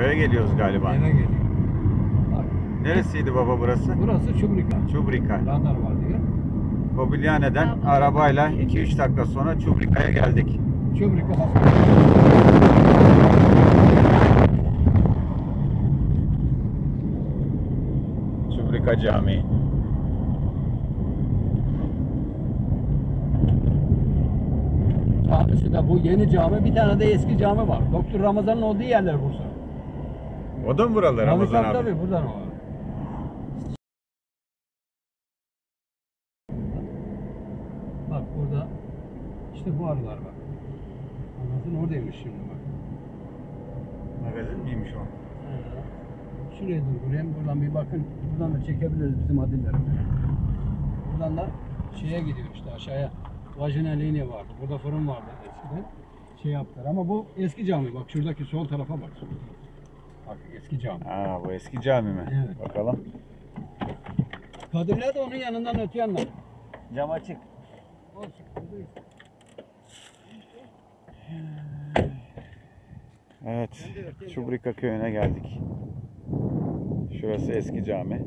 Köye geliyoruz galiba. Eve geliyor. Bak, Neresiydi baba burası? burası Çubrika. Çubrika. Radar var diyor. Kobilyane'den arabayla 2-3 dakika sonra Çubrika'ya geldik. Çubrika Çubrika Camii. camisi de bu yeni cami. Bir tane de eski cami var. Doktor Ramazan'ın olduğu yerler Bursa. O da mı buralar Ramazan abi? Tabii buradan o. Bak burada işte bu arılar bak. Anladın oradaymış şimdi bak. Magazin miymiş o? Şuraya durdurayım. Buradan bir bakın. Buradan da çekebiliriz bizim adilleri. Buradan da şeye gidiyor işte aşağıya. Vajinal linye vardı. Burada fırın vardı eskiden. Şey yaptılar ama bu eski cami. Bak şuradaki sol tarafa bak. Bak eski cami. Aa bu eski cami mi? Evet. Bakalım. Kadirler de onun yanından öte. Cam açık. Olsun. buradayız. Evet. Çubrika köyüne geldik. Şurası eski cami.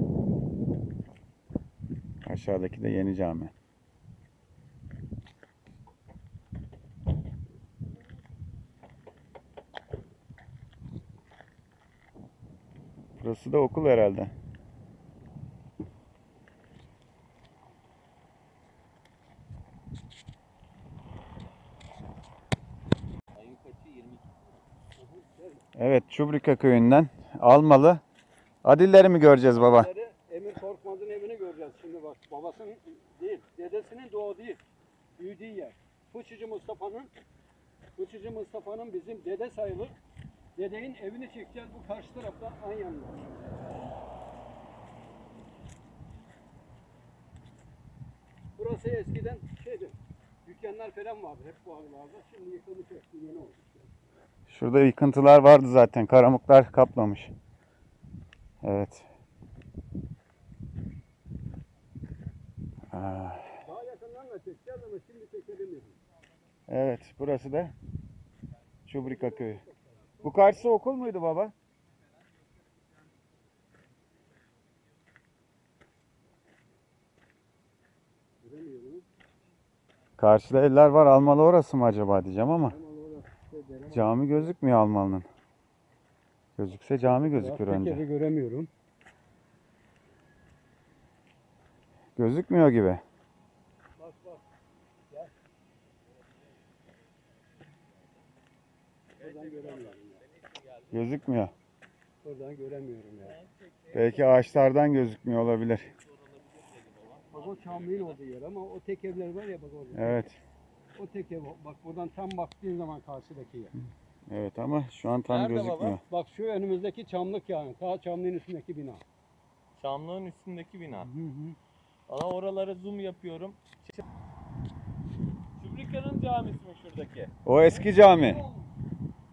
Aşağıdaki de yeni cami. Burası da okul herhalde. Evet, Çubrika köyünden Almalı. Adilleri mi göreceğiz baba? Emir Korkmaz'ın evini göreceğiz şimdi bak. Babasının değil, dedesinin doğduğu, büyüdüğü yer. Fıçıcı Mustafa'nın Fıçıcı Mustafa'nın bizim dede sayılır. Dedenin evini çekeceğiz bu karşı tarafta Anyan'da. Burası eskiden şeydi. Dükkanlar falan vardı hep bu aralarda. Şimdi yıkılmış hepsi yeni olmuş. Şurada yıkıntılar vardı zaten. Karamuklar kaplamış. Evet. Aa, Daha yakından da çekeceğiz ama şimdi çekebiliriz. evet, burası da Çubrika köyü. Bu karşısı okul muydu baba? Karşıda eller var. Almalı orası mı acaba diyeceğim ama cami gözükmüyor Almalı'nın. Gözükse cami gözükür önce. göremiyorum. Gözükmüyor gibi. Bak bak. Gel. Buradan göremiyorum. Gözükmüyor. Buradan göremiyorum ya. Belki ağaçlardan gözükmüyor olabilir. Bak o Çamlı'nın olduğu yer ama o tek evler var ya bak orada. Evet. O tek ev. Bak buradan tam baktığın zaman karşıdaki yer. Evet ama şu an tam Nerede baba? gözükmüyor. Bak şu önümüzdeki çamlık yani. Ta Çamlı'nın üstündeki bina. Çamlığın üstündeki bina. Hı hı. Valla oralara zoom yapıyorum. Şübrika'nın camisi mi şuradaki? O eski cami.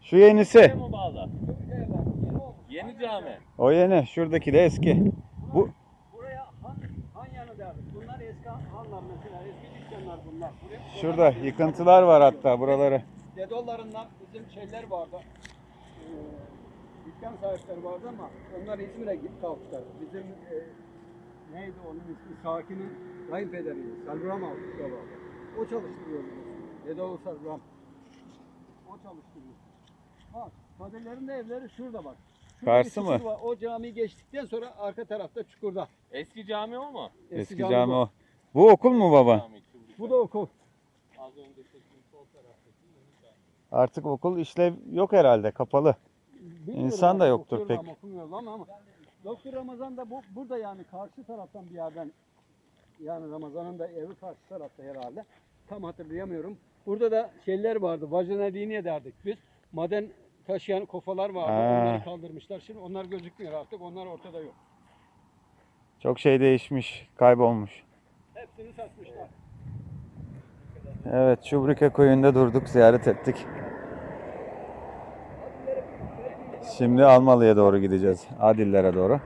Şu yenisi. mı bağlı? Şuraya bak, yeni olmuş. Yeni cami. O yeni. Şuradaki de eski. Bu Buraya han, han yanı derdik. Bunlar eski hanlar mesela. Eski dükkanlar bunlar. Buraya, şurada yıkıntılar var hatta buraları. Dedolarından bizim şeyler vardı. Ee, dükkan sahipleri vardı ama onlar İzmir'e gidip kalktılar. Bizim e, neydi onun ismi? Sakin'in kayınpederiydi. Salram aldı vardı. O çalıştırıyordu. Dedeoğlu Salram. O çalıştırıyor. Bak, Kadirlerin de evleri şurada bak. Karşı mı? var. O camiyi geçtikten sonra arka tarafta çukurda. Eski cami o mu? Eski cami o. Bu okul mu baba? Cami. Bu da okul. Az önce çektiğim sol taraftaki yeni cami. Artık okul işlev yok herhalde. Kapalı. Bilmiyorum İnsan da yoktur okuyorum pek. ama okumuyorum ama, ama Doktor Ramazan da bu, burada yani karşı taraftan bir yerden yani Ramazan'ın da evi karşı tarafta herhalde. Tam hatırlayamıyorum. Burada da şeyler vardı. Vajinal linye derdik biz. Maden taşıyan kofalar vardı. Ha. Onları kaldırmışlar. Şimdi onlar gözükmüyor artık. Onlar ortada yok. Çok şey değişmiş. Kaybolmuş. Hepsini satmışlar. Evet Çubrika köyünde durduk. Ziyaret ettik. Şimdi Almalı'ya doğru gideceğiz. Adillere doğru.